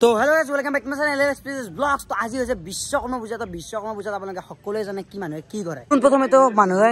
তো hello' guys welcome back to my vlogs তো আজি হৈছে বিশ্বকৰ্মা পূজা তো বিশ্বকৰ্মা পূজাত আপোনালোকে সকলোৱে জানে কি মানুহে কি কৰে। পোন প্ৰথমেতো মানুহে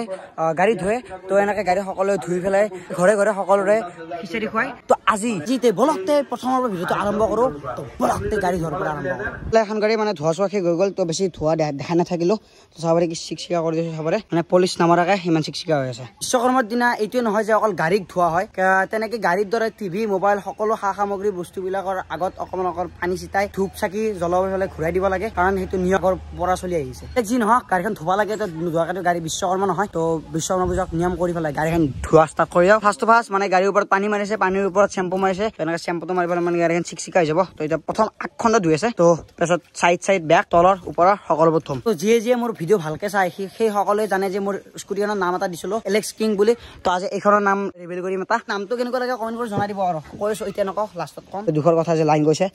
গাড়ী ধুৱে তো এনেকে গাড়ী সকলোৱে ধুই পেলাই ঘৰে ঘৰে সকলোৰে খিচাৰি খুৱাই তো আজি যিতে বলকতে প্ৰথমৰ পৰা ভিডিঅ'টো আৰম্ভ কৰোঁ তো বলকতে গাড়ী ধোৱাৰ পৰা আৰম্ভ কৰোঁ। এখন গাড়ী মানে ধোৱা চোৱা শেষ হৈ গ'ল তো বেছি ধোৱা দেখা নাথাকিলো। তো চাবৰে কি চিকচিকা কৰি দিছোঁ চাবৰে। মানে পলিচ নামাৰাকে সিমান চিকচিকা হৈ আছে। বিশ্বকৰ্মাৰ দিনা এইটোৱে নহয় যে অকল গাড়ীক ধোৱা হয় কা- তেনেকে গাড়ীৰ দৰে টিভি মোবাইল সকলো সা সামগ্ৰী বস্তুবিলাকৰ আগত অকণমান অকল পানী চিটাই ধূপ চাকি জ্বলাব পেলাই ঘূৰাই দিব লাগে কাৰণ সেইটো নিয়মৰ পৰা চলি আহিছে। যি নহওক গাড়ীখন ধুব লাগে তো নোধোৱাকৈ গাড়ী বিশ্বকৰ্মা নহয়। তো বিশ্বকৰ্মা পূজাক নিয়ম কৰি পেলাই গাড়ীখন ধোৱা ষ্টাৰ্ট কৰি দিয়ক। ফাৰ্ষ্ট ফাৰ্ষ্ট মানে গাড়ীৰ ওপৰত পানী মাৰিছে পানীৰ ওপৰত চেম্পু মাৰিছে তেনেকে চেম্পুটো মাৰি পেলাই মানে গাড়ীখন চিকচিকা হৈ যাব। তো এতিয়া প্ৰথম আগখণ্ড ধুই আছে। তো তাৰপিছত চাইড চাইড বেক তলৰ ওপৰৰ সকলোবোৰ থম। তো যিয়ে যিয়ে মোৰ ভিডিঅ' ভালকে চাই সেই সেই সকলোৱে জানে যে মোৰ স্কুটিখনৰ নাম এটা দিছিলো এলেক্স কিং বুলি। তো আজি এইখনৰ নাম ৰিভিল কৰিম এটা। নামটো কেনেকুৱা লাগে কমেণ্ট কৰি জনাই দিব আৰু। কৈছো এতিয়া নকওঁ লাষ্টত কম। দুখৰ কথা যে লাইন গৈছে।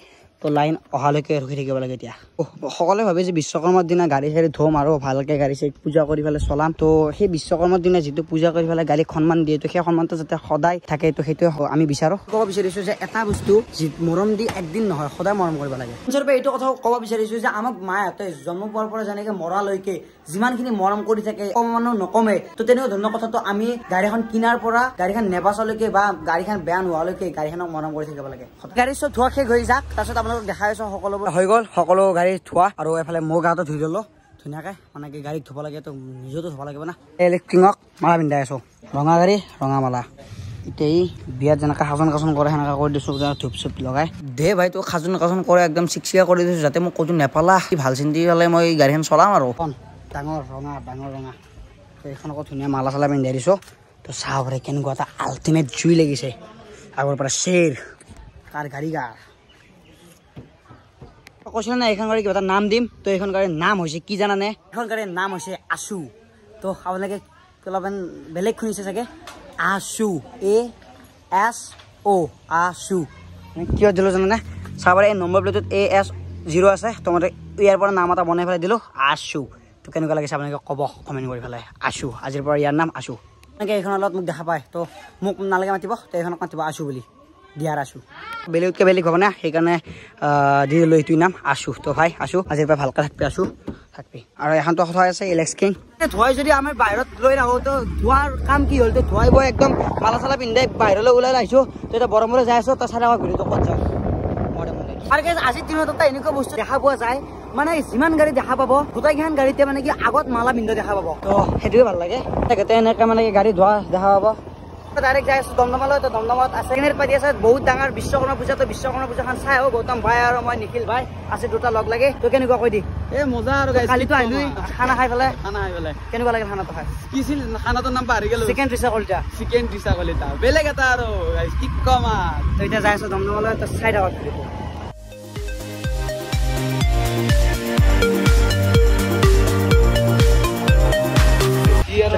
তো লাইন অহালৈকে ৰখি থাকিব লাগে এতিয়া। সকলোৱে ভাবে যে বিশ্বকৰ্মাৰ দিনা গাড়ী চাড়ী ধুম আৰু ভালকে গাড়ী চাড়ী পূজা কৰি পেলাই চলাম। তো সেই বিশ্বকৰ্মাৰ দিনা যিটো পূজা কৰি পেলাই গাড়ীক সন্মান দিয়ে তো সেই সন্মানটো যাতে সদায় থাকে তো সেইটোৱে আমি বিচাৰো। ক'ব বিচাৰিছো যে এটা বস্তু যি মৰম দি একদিন নহয় সদায় মৰম কৰিব লাগে। স্বৰূপে এইটো কথা ক'ব বিচাৰিছো যে আমাক মাহঁতে জন্ম পোৱাৰ পৰা যেনেকে মৰালৈকে যিমানখিনি মৰম কৰি থাকে অকমানো নকমে তো তেনেকুৱা ধৰণৰ কথাটো আমি গাড়ীখন কিনাৰ পৰা গাড়ীখন নেবাচলৈকে বা গাড়ীখন বেয়া নোহোৱালৈকে গাড়ীখনক মৰম কৰি থাকিব লাগে। গাড়ী চব ধোৱা শেষ হৈ যাক তাৰপিছত আপোনালোক দেখাই আছো সকলোবোৰ হৈ গ'ল সকলো গাড়ী ধোৱা আৰু এফালে মোৰ গাটো ধুই ললো। ধুনীয়াকে মানে কি গাড়ীক ধুব লাগে তো নিজেতো ধুব লাগিব না। ইলেক্ট্ৰিঙক মালা পিন্ধাই আছো। ৰঙা গাড়ী ৰঙা মালা। এতিয়া এই বিয়াত যেনেকৈ সাজন কাচন কৰে সেনেকৈ কৰি দিছোঁ ধূপ চুপ লগাই। দে ভাই তোক সাজন কাচন কৰে একদম চিকচিকা কৰি দিছোঁ যাতে মোক ক'তো নেপালা। সি ভাল চিন্তি পেলাই মই গাড়ীখন চলাম আৰু। ডাঙৰ ৰঙা ডাঙৰ ৰঙা। এইখন আকৌ ধুনীয়া মালা চালা পিন্ধাই দিছোঁ। তো চাহ পাৰে কেনেকুৱা এটা আল্টিমেট জুই লাগিছে। আগৰ পৰা শ্বেৰ কাৰ গাড়ী কাৰ কৈছিলে না এইখন গাড়ী কিবা এটা নাম দিম। তো এইখন গাড়ীৰ নাম হৈছে কি জানানে? এইখন গাড়ীৰ নাম হৈছে আছু। তো আপোনালোকে অলপমান বেলেগ শুনিছে চাগে? আছু। এ এছ অ' আছু। কিয় দিলোঁ জানানে? চাবলৈ এই নম্বৰ প্লেটত এ এছ জিৰ' আছে। তো মই ইয়াৰ পৰা নাম এটা বনাই পেলাই দিলোঁ আছু। তো কেনেকুৱা লাগিছে আপোনালোকে ক'ব কমেণ্ট কৰি পেলাই। আছু আজিৰ পৰা ইয়াৰ নাম আছু। এনেকৈ এইখনৰ লগত মোক দেখা পায়। তো মোক নালাগে মাতিব তো এইখনক মাতিব আছু বুলি। দিয়াৰ আছো বেলেগতকৈ বেলেগ হ'ব না সেইকাৰণে দি দিলোঁ এইটোৰ নাম। আছো তো ভাই আছো। আজিৰ পৰা ভালকৈ থাকবি আছো থাকবি। আৰু এখনতো কথা আছে ইলেক্স কিং ধোৱাই যদি আমি বাহিৰত লৈ নাহোঁ তো ধোৱাৰ কাম কি হ'ল? তো ধোৱাই বই একদম মালা চালা পিন্ধাই বাহিৰলৈ ওলাই আহিছোঁ। তো এতিয়া বৰমূৰে যাই আছোঁ তো চাই আমাৰ ভিডিঅ'টো ক'ত যাওঁ। আজিৰ দিনত এটা এনেকুৱা বস্তু দেখা পোৱা যায় মানে যিমান গাড়ী দেখা পাব গোটেইকেইখন গাড়ীতে মানে কি আগত মালা পিন্ধা দেখা পাব। তো সেইটোৱে ভাল লাগে। তেখেতে এনেকৈ মানে গাড়ী ধোৱা দেখা পাব। ডাইৰেক্ট যাই আছো দমদমালৈ তো দমদমত আছে। কেনেৰ পাতি আছে বহুত ডাঙৰ বিশ্বকৰ্মা পূজা তো বিশ্বকৰ্মা পূজাখন চাই আহো গৌতম ভাই আৰু মই নিখিল ভাই আছে দুটা লগ লাগে। তো কেনেকুৱা কৈ দি? এ মজা আৰু guys, কালিতো কি আহিলো কম আৰু। খানা খাই পেলাই। খানা খাই পেলাই। কেনেকুৱা লাগে খানাটো খাই? কি আছিল খানাটোৰ নাম পাহৰি গলো। চিকেন ৰিচা কলিতা চিকেন ত্ৰিছা কলিতা বেলেগ এটা আৰু guys, কি কম আৰু? তো এতিয়া যাই আছো দমদমালৈ তো চাই থাকক।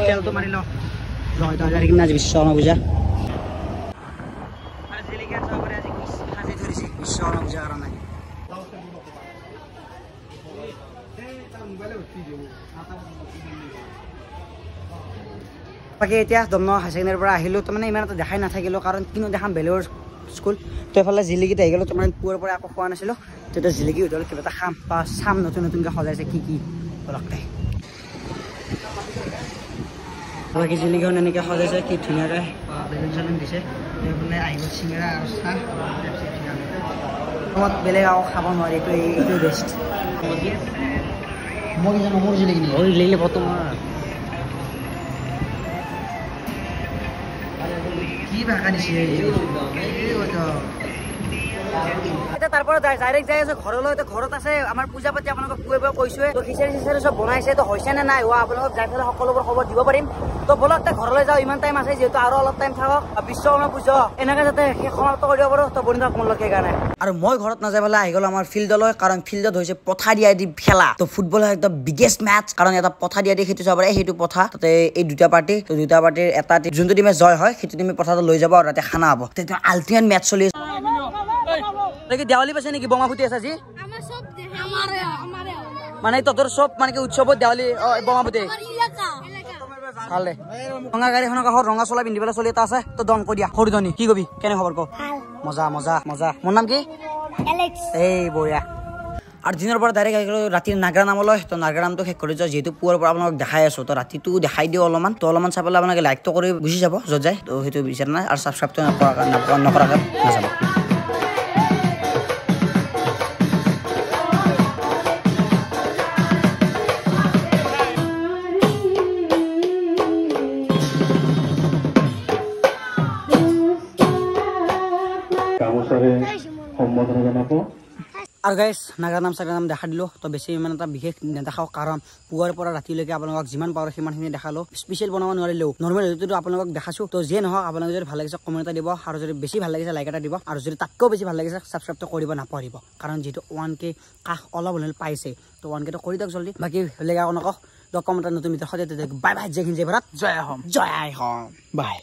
তেলটো মাৰি লওঁ। বাকী এতিয়া দমদমা হায়াৰ ছেকেণ্ডেৰীৰ পৰা আহিলোঁ তো মানে ইমান এটা দেখাই নাথাকিলোঁ কাৰণ কিনো দেখাম বেলেগৰ স্কুল তো এইফালে জিলিকিত আহি গ'লোঁ তো মানে পুৱাৰ পৰা আকৌ খোৱা নাছিলোঁ তো এতিয়া জিলিকি উঠি কিবা এটা খাম বা চাম নতুন নতুনকৈ সজাইছে কি কি বাকী জিলিকিখন এনেকৈ সজাইছে কি ধুনীয়াকৈ বেলুন চেলুন দিছে এইফালে আহিব চিঙৰা আৰু চাহ অসমত বেলেগ আকৌ খাব নোৱাৰি এইটো এইটোৱে বেষ্ট মই জানো মোৰ জিলিকি নেকি জিলিকি ফটো কি ভাষা দিছে তাৰ পৰা ডাইৰেক্ট যাই আছে ঘৰলৈ তো ঘৰত আছে আমাৰ পূজা পাতি আপোনালোকক কৈ কৈ কৈছোৱে তো খিচাৰি চিচাৰি চব বনাইছে তো হৈছে নে নাই? হোৱা আপোনালোকক যাই পেলাই সকলোবোৰ খবৰ দিব পাৰিম। তো বলক তে ঘৰলৈ যাওঁ ইমান টাইম আছে যিহেতু আৰু অলপ টাইম থাকক। বিশ্বকৰ্মা পূজা এনেকে যাতে শেষ সমাপ্ত কৰিব পাৰো তো বন্ধু লগে কাৰণে আৰু মই ঘৰত নাযাই পেলাই আহি গ'লো আমাৰ ফিল্ডলৈ কাৰণ ফিল্ডত হৈছে পথাৰিয়া দি খেলা তো ফুটবল একদম বিগেষ্ট মেটচ কাৰণ এটা পথাৰিয়া দি সেইটো চাব পাৰে সেইটো পথা তাতে এই দুটা পাৰ্টি তো দুটা পাৰ্টিৰ এটা যোনটো টিমে জয় হয় সেইটো টিমে পথাৰটো লৈ যাব আৰু তাতে খানা হ'ব। তেতিয়া আল্টিমেট মেটচ চলি আছে। কি দেৱালী পাইছে নেকি বমা ফুটি আছে আজি? মানে তহঁতৰ চব মানে কি উৎসৱত দেৱালী অ, বমা ফুটে এলাকা ভালে। ৰঙা গাড়ীখনৰ কাষত ৰঙা চলা পিন্ধি পেলাই চলি এটা আছে তো দন কৈ দিয়া। সৰু ধনী কি কবি? কেনে খবৰ ক? মজা মজা মজা। মোৰ নাম কি? এই বঢ়িয়া। আৰু দিনৰ পৰা ডাইৰেক্ট আহি গ'লো ৰাতিৰ নাগৰা নামলৈ। তো নাগৰা নামটো শেষ কৰি যাওঁ যিহেতু পুৱাৰ পৰা আপোনালোকক দেখাই আছোঁ। তো ৰাতিটো দেখাই দিওঁ অলপমান। তো অলপমান চাই পেলাই আপোনালোকে লাইকটো কৰি গুচি যাব য'ত যায়। তো সেইটো বিচাৰ নাই। আৰু ছাবস্ক্ৰাইবটো নকৰাকৈ নকৰাকৈ আৰু গাইজ নাগৰা নাম নাম দেখা দিলোঁ তো বেছি ইমান এটা বিশেষ নেদেখাওঁ কাৰণ পুৱাৰ পৰা ৰাতিলৈকে আপোনালোকক যিমান পাৰোঁ সিমানখিনি দেখালোঁ। স্পেচিয়েল বনাব নোৱাৰিলেও নৰ্মেল ঋতুটো আপোনালোকক দেখাছোঁ তো যিয়ে নহওক আপোনালোকে যদি ভাল লাগিছে কমেণ্ট এটা দিব। আৰু যদি বেছি ভাল লাগিছে লাইক এটা দিব। আৰু যদি তাতকৈও বেছি ভাল লাগিছে ছাবস্ক্ৰাইবটো কৰিব নাপাহৰিব। কাৰণ যিহেতু ওৱান কে কাষ অলপ হ'লে পাইছে। তো ওৱান কেটো কৰি দিয়ক জল্দি। বাকী বেলেগ আকৌ নকওঁ। তো কমেণ্টত নতুন মিত্ৰ সদায় বাই বাই জয় হিন্দ জয় ভাৰত। জয় বাই